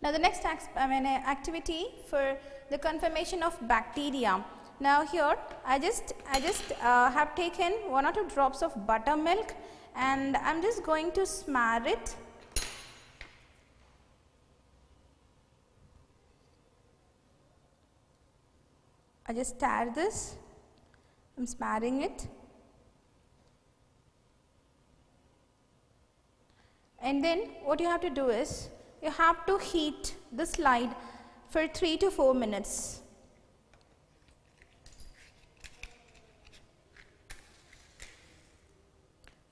Now the next I mean, uh, activity for the confirmation of bacteria. Now here I just I just uh, have taken one or two drops of buttermilk and I am just going to smear it. I just stir this, I am smearing it. And then what you have to do is you have to heat the slide for 3 to 4 minutes.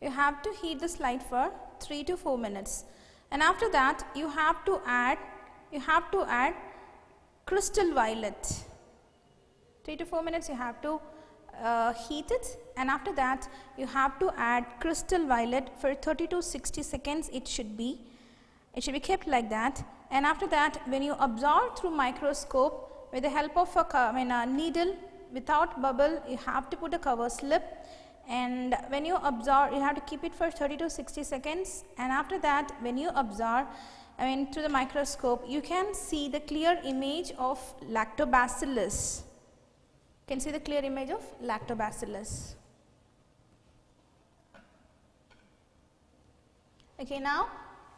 You have to heat the slide for 3 to 4 minutes. And after that you have to add you have to add crystal violet. 3 to 4 minutes you have to uh, heat it. And after that you have to add crystal violet. For 30 to 60 seconds it should be it should be kept like that. And after that when you observe through microscope with the help of a, I mean, a needle without bubble you have to put a cover slip. And when you observe you have to keep it for 30 to 60 seconds. And after that when you observe I mean through the microscope you can see the clear image of lactobacillus. Can see the clear image of lactobacillus. Okay, now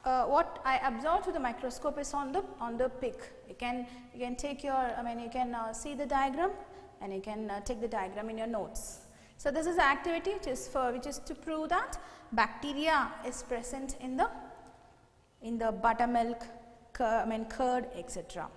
uh, what I observe through the microscope is on the on the pig. You can you can take your I mean you can uh, see the diagram and you can uh, take the diagram in your notes. So this is the activity which is for which is to prove that bacteria is present in the in the buttermilk, I mean curd, etc.